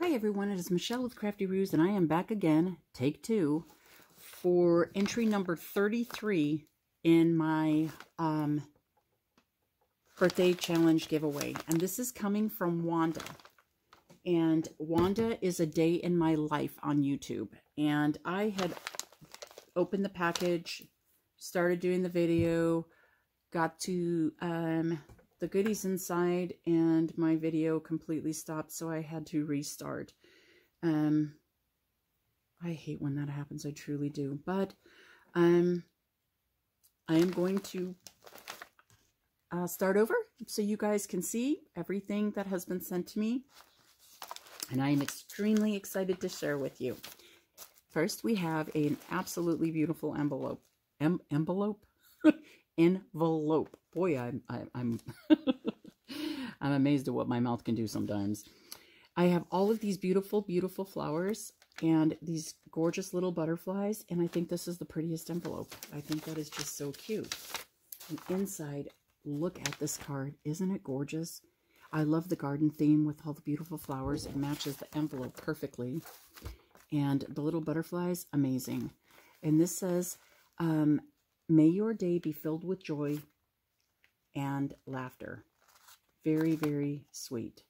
Hi everyone, it is Michele with Crafty Roos, and I am back again, take two, for entry number 33 in my um, birthday challenge giveaway. And this is coming from Wanda. And Wanda is a day in my life on YouTube. And I had opened the package, started doing the video, got to um, the goodies inside and my video completely stopped so I had to restart. Um, I hate when that happens, I truly do. But um, I am going to uh, start over so you guys can see everything that has been sent to me. And I am extremely excited to share with you. First, we have an absolutely beautiful envelope. Em envelope? envelope. Boy, I'm I'm I'm amazed at what my mouth can do sometimes. I have all of these beautiful, beautiful flowers and these gorgeous little butterflies, and I think this is the prettiest envelope. I think that is just so cute. And inside, look at this card. Isn't it gorgeous? I love the garden theme with all the beautiful flowers. It matches the envelope perfectly. And the little butterflies, amazing. And this says, um, May your day be filled with joy and laughter. Very, very sweet.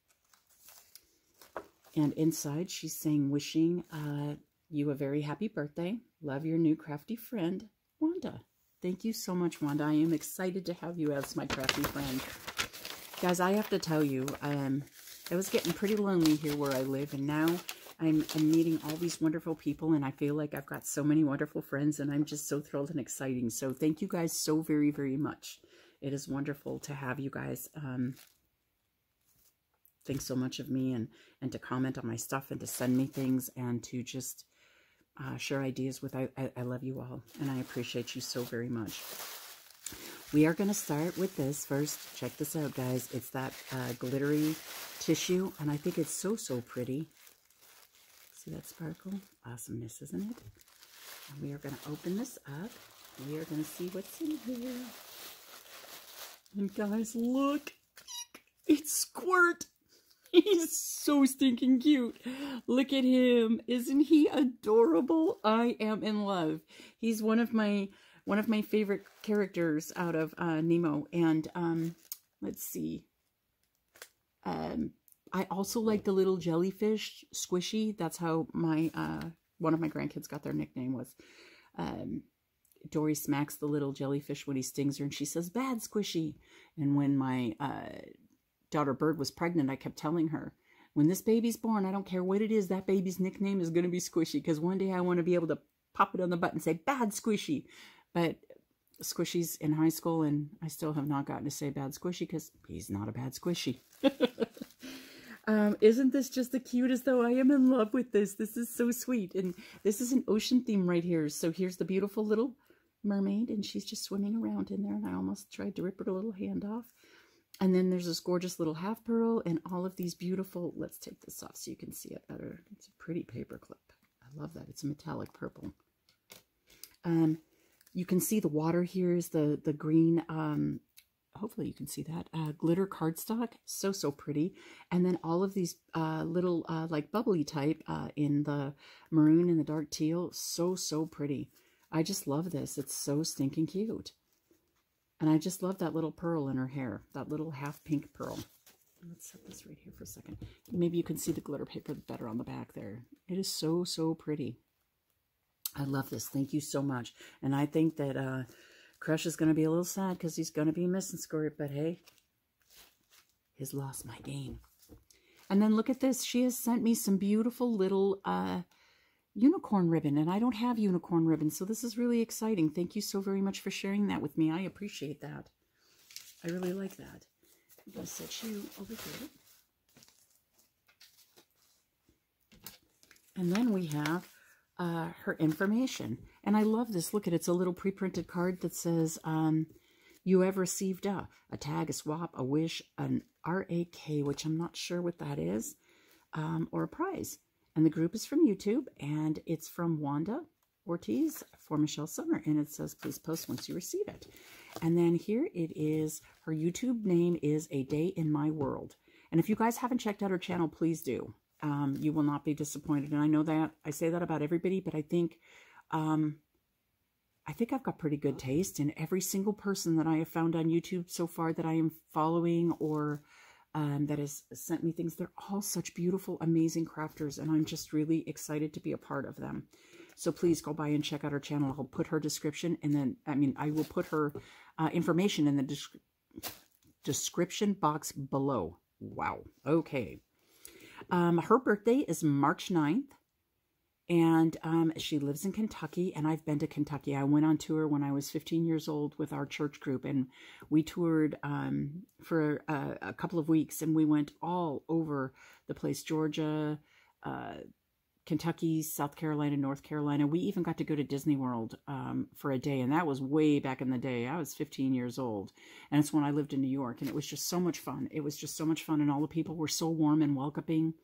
And inside, she's saying, wishing uh, you a very happy birthday. Love your new crafty friend, Wanda. Thank you so much, Wanda. I am excited to have you as my crafty friend. Guys, I have to tell you, um, I was getting pretty lonely here where I live, and now I'm, I'm meeting all these wonderful people, and I feel like I've got so many wonderful friends, and I'm just so thrilled and exciting. So thank you guys so very, very much. It is wonderful to have you guys um, think so much of me and, and to comment on my stuff and to send me things and to just uh, share ideas with. I, I, I love you all, and I appreciate you so very much. We are going to start with this first. Check this out, guys. It's that uh, glittery tissue, and I think it's so, so pretty. See that sparkle? Awesomeness, isn't it? And we are going to open this up. We are going to see what's in here. And guys, look. It's Squirt. He's so stinking cute. Look at him. Isn't he adorable? I am in love. He's one of my one of my favorite characters out of uh, Nemo. And um, let's see. Um, I also like the little jellyfish, Squishy. That's how my uh, one of my grandkids got their nickname was. Um, Dory smacks the little jellyfish when he stings her, and she says, bad Squishy. And when my uh, daughter Bird was pregnant, I kept telling her, when this baby's born, I don't care what it is, that baby's nickname is going to be Squishy, because one day I want to be able to pop it on the butt and say, bad Squishy. But Squishy's in high school, and I still have not gotten to say bad Squishy, because he's not a bad Squishy. Um, isn't this just the cutest though? I am in love with this. This is so sweet. And this is an ocean theme right here. So here's the beautiful little mermaid and she's just swimming around in there. And I almost tried to rip her little hand off. And then there's this gorgeous little half pearl and all of these beautiful, let's take this off so you can see it better. It's a pretty paper clip. I love that. It's a metallic purple. Um, you can see the water here is the, the green um, hopefully you can see that, uh, glitter cardstock. So, so pretty. And then all of these uh, little uh, like bubbly type uh, in the maroon and the dark teal. So, so pretty. I just love this. It's so stinking cute. And I just love that little pearl in her hair, that little half pink pearl. Let's set this right here for a second. Maybe you can see the glitter paper better on the back there. It is so, so pretty. I love this. Thank you so much. And I think that uh, Crush is going to be a little sad because he's going to be missing Squirt, but hey, his loss, my gain. And then look at this. She has sent me some beautiful little uh, unicorn ribbon, and I don't have unicorn ribbon, so this is really exciting. Thank you so very much for sharing that with me. I appreciate that. I really like that. I'm going to set you over here. And then we have uh, her information. And I love this. Look at it. It's a little pre-printed card that says, um, you have received a, a tag, a swap, a wish, an RAK, which I'm not sure what that is, um, or a prize. And the group is from YouTube, and it's from Wanda Ortiz for Michele Sommer. And it says, please post once you receive it. And then here it is. Her YouTube name is A Day in My World. And if you guys haven't checked out her channel, please do. Um, you will not be disappointed. And I know that I say that about everybody, but I think, um, I think I've got pretty good taste in every single person that I have found on YouTube so far that I am following or um, that has sent me things. They're all such beautiful, amazing crafters, and I'm just really excited to be a part of them. So please go by and check out her channel. I'll put her description, and then, I mean, I will put her uh, information in the description description box below. Wow. Okay. Um, her birthday is March 9th. And um, she lives in Kentucky, and I've been to Kentucky. I went on tour when I was 15 years old with our church group, and we toured um, for a, a, couple of weeks, and we went all over the place Georgia, uh, Kentucky, South Carolina, North Carolina. We even got to go to Disney World um, for a day, and that was way back in the day. I was 15 years old, and it's when I lived in New York, and it was just so much fun. It was just so much fun, and all the people were so warm and welcoming,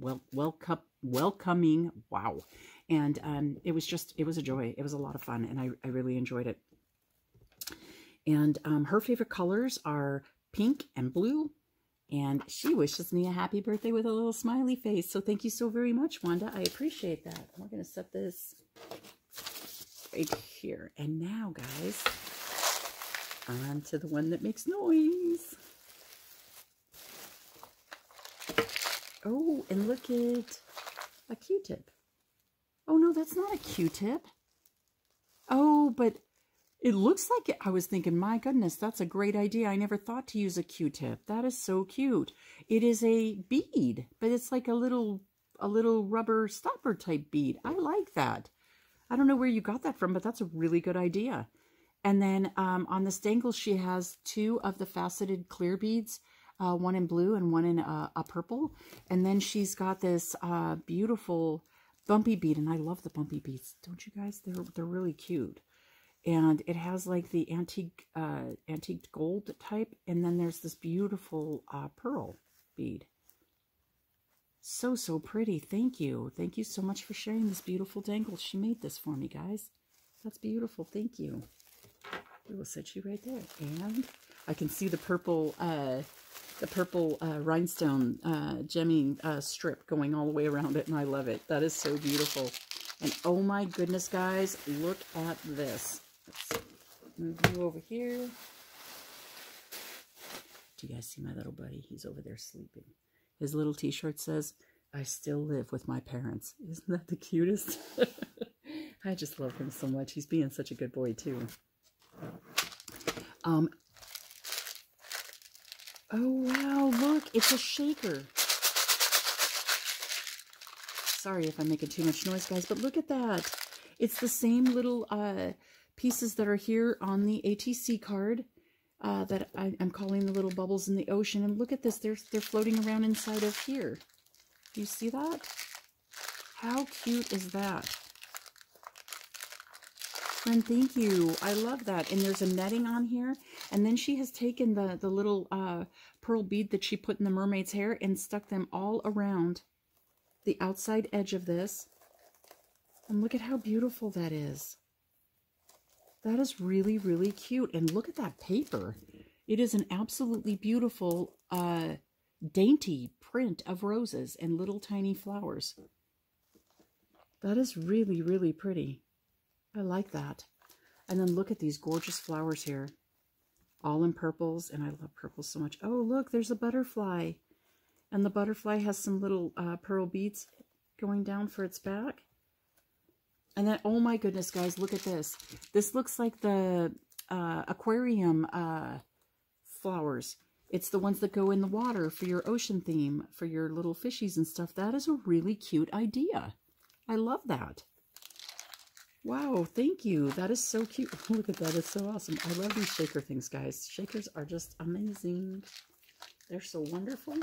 well, welcome, welcoming. Wow, and um, it was just, it was a joy. It was a lot of fun, and I, I really enjoyed it. And um, her favorite colors are pink and blue and she wishes me a happy birthday with a little smiley face. So thank you so very much, Wanda. I appreciate that. We're going to set this right here. And now, guys, on to the one that makes noise. Oh, and look at a Q-tip. Oh, no, that's not a Q-tip. Oh, but it looks like it. I was thinking, my goodness, that's a great idea. I never thought to use a Q-tip. That is so cute. It is a bead, but it's like a little a little rubber stopper type bead. I like that. I don't know where you got that from, but that's a really good idea. And then um, on this dangle, she has two of the faceted clear beads, uh, one in blue and one in uh, a purple. And then she's got this uh, beautiful bumpy bead, and I love the bumpy beads. Don't you guys? They're, they're really cute and it has like the antique uh, antique gold type, and then there's this beautiful uh, pearl bead. So, so pretty. Thank you. Thank you so much for sharing this beautiful dangle. She made this for me, guys. That's beautiful. Thank you. We will set you right there. And I can see the purple, uh, the purple uh, rhinestone uh, gemming uh, strip going all the way around it, and I love it. That is so beautiful. And oh my goodness, guys, look at this. Let's move you over here. Do you guys see my little buddy? He's over there sleeping. His little t-shirt says, I still live with my parents. Isn't that the cutest? I just love him so much. He's being such a good boy, too. Um. Oh, wow. Look, it's a shaker. Sorry if I'm making too much noise, guys, but look at that. It's the same little uh, pieces that are here on the ATC card uh, that I, am calling the little bubbles in the ocean. And look at this, they're, they're floating around inside of here. Do you see that? How cute is that? And thank you. I love that. And there's a netting on here. And then she has taken the, the little uh, pearl bead that she put in the mermaid's hair and stuck them all around the outside edge of this. And look at how beautiful that is. That is really, really cute. And look at that paper. It is an absolutely beautiful, uh, dainty print of roses and little tiny flowers. That is really, really pretty. I like that. And then look at these gorgeous flowers here. All in purples, and I love purples so much. Oh, look, there's a butterfly. And the butterfly has some little uh, pearl beads going down for its back. And then, oh my goodness, guys, look at this. This looks like the uh, aquarium uh, flowers. It's the ones that go in the water for your ocean theme, for your little fishies and stuff. That is a really cute idea. I love that. Wow, thank you. That is so cute. Look at that. It's so awesome. I love these shaker things, guys. Shakers are just amazing. They're so wonderful.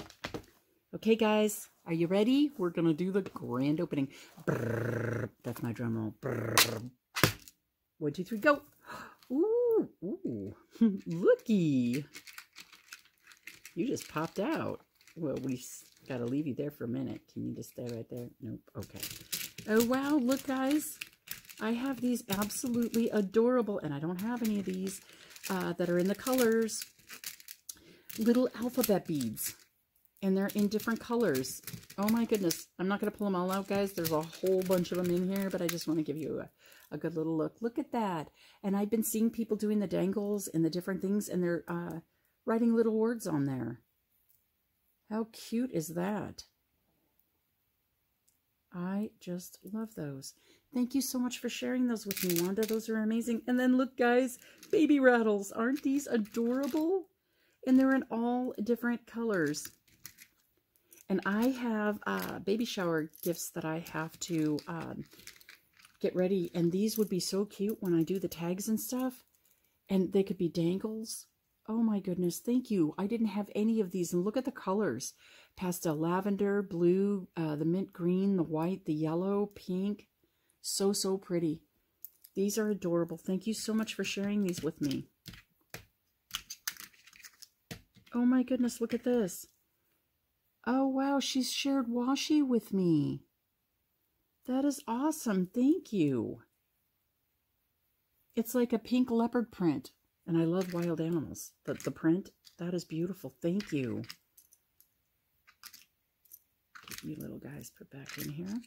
Okay, guys, are you ready? We're going to do the grand opening. Brrr, that's my drum roll. Brrr. One, two, three, go. Ooh, ooh. Looky. You just popped out. Well, we got to leave you there for a minute. Can you just stay right there? Nope. Okay. Oh, wow. Look, guys. I have these absolutely adorable, and I don't have any of these uh, that are in the colors, little alphabet beads. And they're in different colors. Oh my goodness. I'm not going to pull them all out, guys. There's a whole bunch of them in here, but I just want to give you a, a good little look. Look at that. And I've been seeing people doing the dangles and the different things, and they're uh, writing little words on there. How cute is that? I just love those. Thank you so much for sharing those with me, Wanda. Those are amazing. And then look, guys, baby rattles. Aren't these adorable? And they're in all different colors. And I have uh, baby shower gifts that I have to um, get ready. And these would be so cute when I do the tags and stuff. And they could be dangles. Oh my goodness, thank you. I didn't have any of these. And look at the colors. Pastel lavender, blue, uh, the mint green, the white, the yellow, pink. So, so pretty. These are adorable. Thank you so much for sharing these with me. Oh my goodness, look at this. Oh wow, she's shared washi with me. That is awesome. Thank you. It's like a pink leopard print. And I love wild animals. The, the print, that is beautiful. Thank you. You little guys put back in here.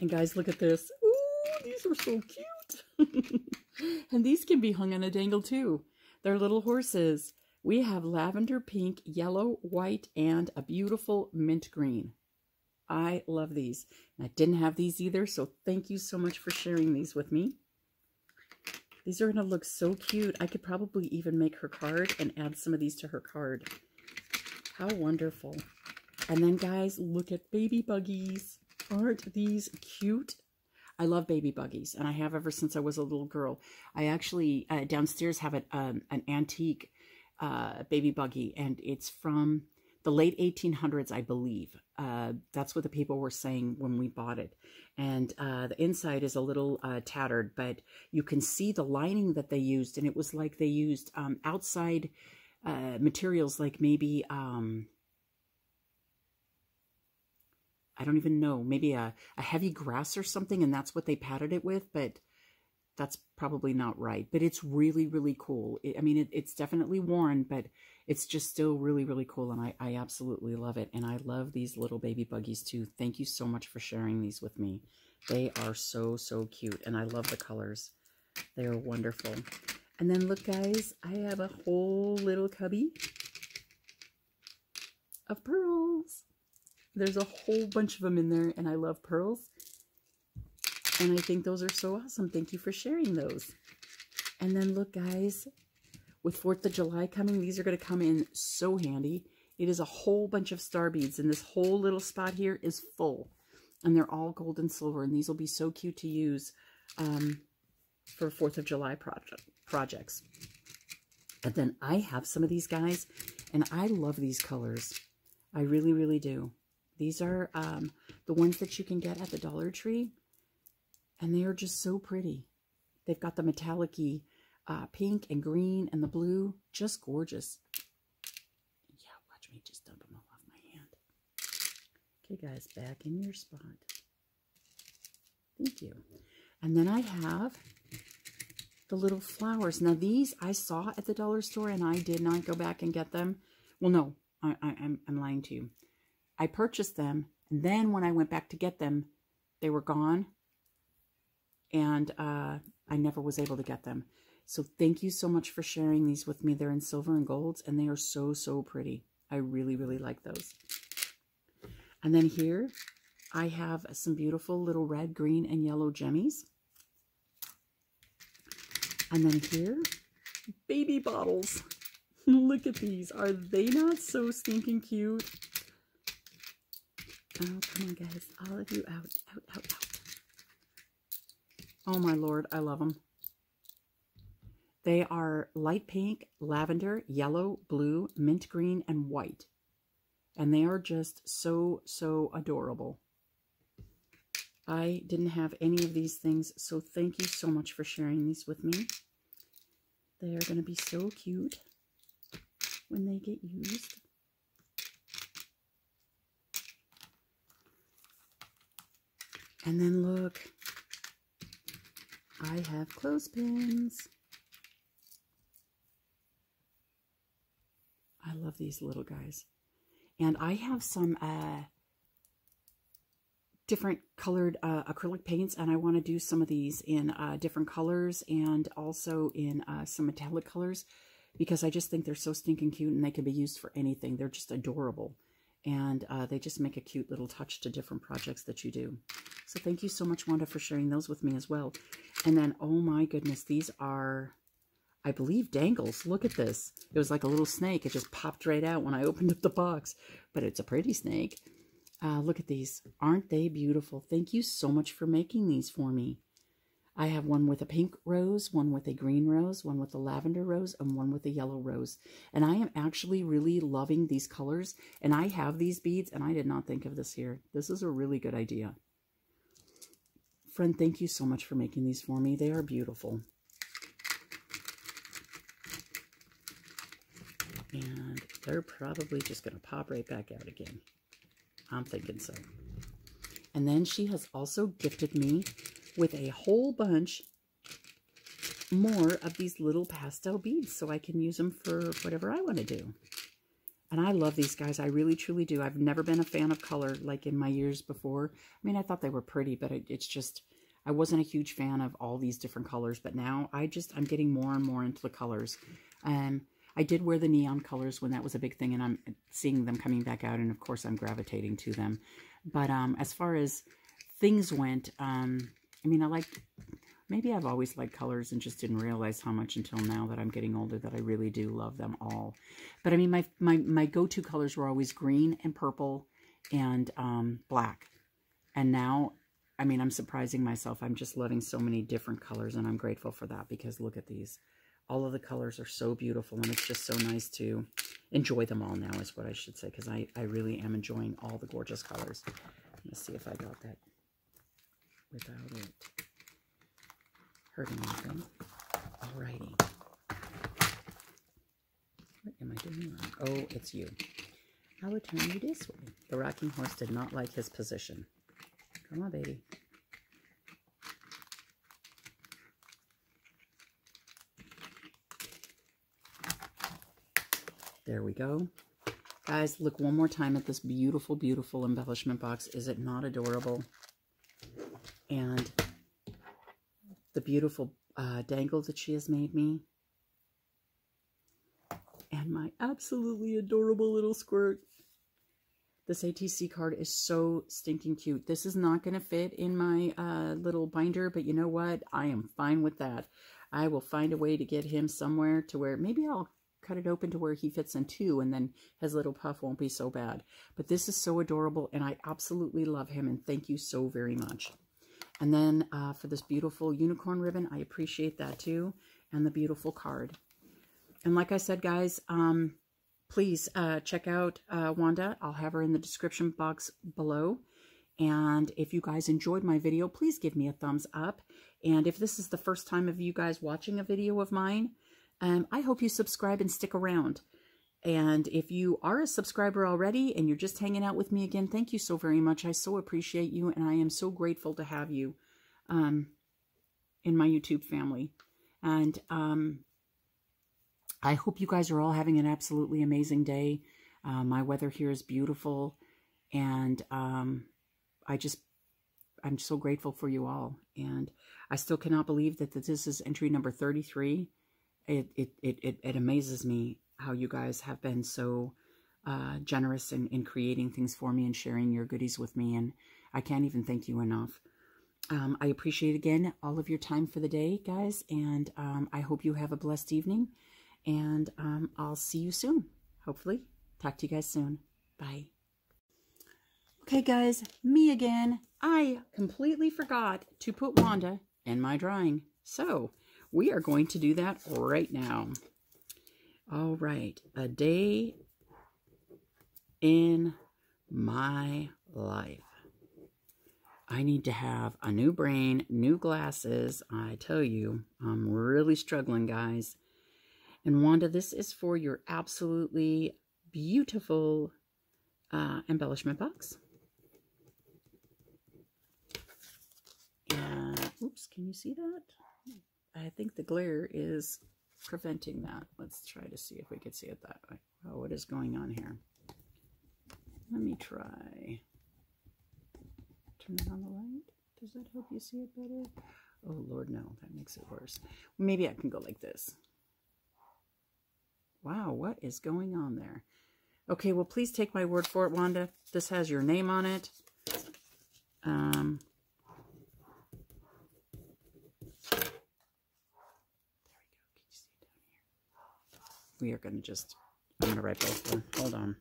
And guys, look at this. Ooh, these are so cute. and these can be hung on a dangle too. They're little horses. We have lavender, pink, yellow, white, and a beautiful mint green. I love these. And I didn't have these either, so thank you so much for sharing these with me. These are going to look so cute. I could probably even make her card and add some of these to her card. How wonderful. And then, guys, look at baby buggies. Aren't these cute? I love baby buggies, and I have ever since I was a little girl. I actually, uh, downstairs, have a, um, an antique uh, baby buggy, and it's from the late 1800s, I believe. Uh, that's what the people were saying when we bought it. And uh, the inside is a little uh, tattered, but you can see the lining that they used, and it was like they used um, outside uh, materials, like maybe um, I don't even know, maybe a, a heavy grass or something, and that's what they padded it with. But that's probably not right. But it's really, really cool. It, I mean, it, it's definitely worn, but it's just still really, really cool. And I, I absolutely love it. And I love these little baby buggies too. Thank you so much for sharing these with me. They are so, so cute. And I love the colors. They are wonderful. And then look, guys, I have a whole little cubby of pearls. There's a whole bunch of them in there, and I love pearls. And I think those are so awesome. Thank you for sharing those. And then look, guys, with 4th of July coming, these are going to come in so handy. It is a whole bunch of star beads, and this whole little spot here is full. And they're all gold and silver, and these will be so cute to use um, for 4th of July project, projects. And then I have some of these guys, and I love these colors. I really, really do. These are um, the ones that you can get at the Dollar Tree. And they are just so pretty. They've got the metallic uh, pink and green and the blue. Just gorgeous. Yeah, watch me just dump them all off my hand. Okay, guys, back in your spot. Thank you. And then I have the little flowers. Now, these I saw at the dollar store, and I did not go back and get them. Well, no, I, I, I'm, I'm lying to you. I purchased them, and then when I went back to get them, they were gone and uh, I never was able to get them. So thank you so much for sharing these with me. They're in silver and golds, and they are so, so pretty. I really, really like those. And then here, I have some beautiful little red, green, and yellow gemmies. And then here, baby bottles. Look at these. Are they not so stinking cute? Oh, come on, guys. All of you out, out, out, out. Oh my lord, I love them. They are light pink, lavender, yellow, blue, mint green, and white. And they are just so, so adorable. I didn't have any of these things, so thank you so much for sharing these with me. They are going to be so cute when they get used. And then look, I have clothespins. I love these little guys. And I have some uh, different colored uh, acrylic paints, and I want to do some of these in uh, different colors and also in uh, some metallic colors because I just think they're so stinking cute and they can be used for anything. They're just adorable. And uh, they just make a cute little touch to different projects that you do. So thank you so much, Wanda, for sharing those with me as well. And then, oh my goodness, these are, I believe, dangles. Look at this. It was like a little snake. It just popped right out when I opened up the box. But it's a pretty snake. Uh, look at these. Aren't they beautiful? Thank you so much for making these for me. I have one with a pink rose, one with a green rose, one with a lavender rose, and one with a yellow rose. And I am actually really loving these colors. And I have these beads, and I did not think of this here. This is a really good idea. Friend, thank you so much for making these for me. They are beautiful. And they're probably just going to pop right back out again. I'm thinking so. And then she has also gifted me with a whole bunch more of these little pastel beads so I can use them for whatever I want to do. And I love these guys. I really, truly do. I've never been a fan of color like in my years before. I mean, I thought they were pretty, but it, it's just, I wasn't a huge fan of all these different colors. But now I just, I'm getting more and more into the colors. Um, I did wear the neon colors when that was a big thing, and I'm seeing them coming back out, and of course I'm gravitating to them. But um, as far as things went, um, I mean, I like, maybe I've always liked colors and just didn't realize how much until now that I'm getting older that I really do love them all. But I mean, my, my, my go-to colors were always green and purple and um, black. And now, I mean, I'm surprising myself. I'm just loving so many different colors and I'm grateful for that because look at these. All of the colors are so beautiful and it's just so nice to enjoy them all now is what I should say because I, I really am enjoying all the gorgeous colors. Let's see if I got that without it hurting anything. Alrighty. What am I doing wrong? Oh, it's you. I will turn you this way. The rocking horse did not like his position. Come on, baby. There we go. Guys, look one more time at this beautiful, beautiful embellishment box. Is it not adorable? And the beautiful uh, dangle that she has made me. And my absolutely adorable little squirt. This ATC card is so stinking cute. This is not going to fit in my uh, little binder, but you know what? I am fine with that. I will find a way to get him somewhere to where maybe I'll cut it open to where he fits in two and then his little puff won't be so bad. But this is so adorable and I absolutely love him and thank you so very much. And then uh, for this beautiful unicorn ribbon, I appreciate that too. And the beautiful card. And like I said, guys, um, please uh, check out uh, Wanda. I'll have her in the description box below. And if you guys enjoyed my video, please give me a thumbs up. And if this is the first time of you guys watching a video of mine, um, I hope you subscribe and stick around. And if you are a subscriber already and you're just hanging out with me again, thank you so very much. I so appreciate you and I am so grateful to have you um, in my YouTube family. And um, I hope you guys are all having an absolutely amazing day. Uh, my weather here is beautiful and um, I just, I'm so grateful for you all. And I still cannot believe that this is entry number 33. It, it, it, it, it amazes me how you guys have been so uh, generous in, in creating things for me and sharing your goodies with me. And I can't even thank you enough. Um, I appreciate again all of your time for the day, guys. And um, I hope you have a blessed evening. And um, I'll see you soon, hopefully. Talk to you guys soon. Bye. Okay, guys, me again. I completely forgot to put Wanda in my drawing. So we are going to do that right now. All right, a day in my life. I need to have a new brain, new glasses. I tell you, I'm really struggling, guys. And Wanda, this is for your absolutely beautiful uh, embellishment box. And, oops, can you see that? I think the glare is preventing that. Let's try to see if we could see it that way. Oh, what is going on here? Let me try. Turn it on the light. Does that help you see it better? Oh, Lord, no. That makes it worse. Maybe I can go like this. Wow, what is going on there? Okay, well, please take my word for it, Wanda. This has your name on it. Um, there we go. Can you see it down here? We are going to just, I'm going to write both. Of Hold on.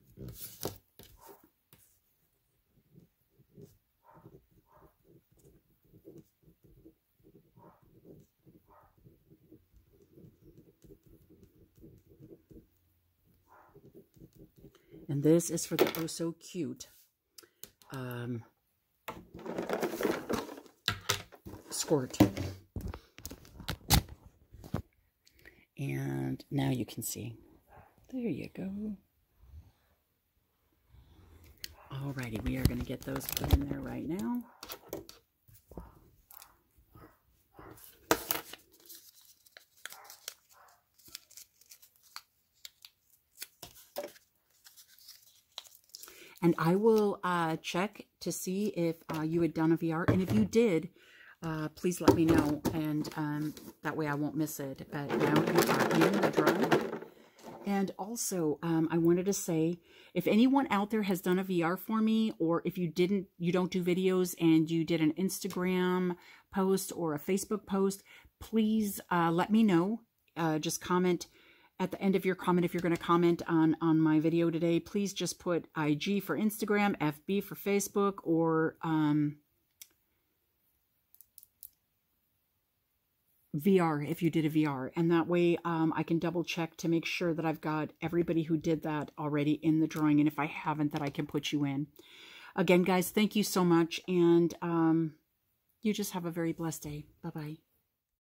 And this is for the Oh So Cute um, squirt. And now you can see. There you go. Alrighty, we are going to get those put in there right now. And I will uh, check to see if uh, you had done a VR. And if you did, uh, please let me know. And um, that way I won't miss it. But now the. And also, um, I wanted to say, if anyone out there has done a VR for me, or if you didn't, you don't do videos and you did an Instagram post or a Facebook post, please uh, let me know. Uh, just comment at the end of your comment, if you're going to comment on, on my video today, please just put IG for Instagram, FB for Facebook, or um, VR if you did a VR. And that way um, I can double check to make sure that I've got everybody who did that already in the drawing. And if I haven't, that I can put you in. Again, guys, thank you so much. And um, you just have a very blessed day. Bye-bye.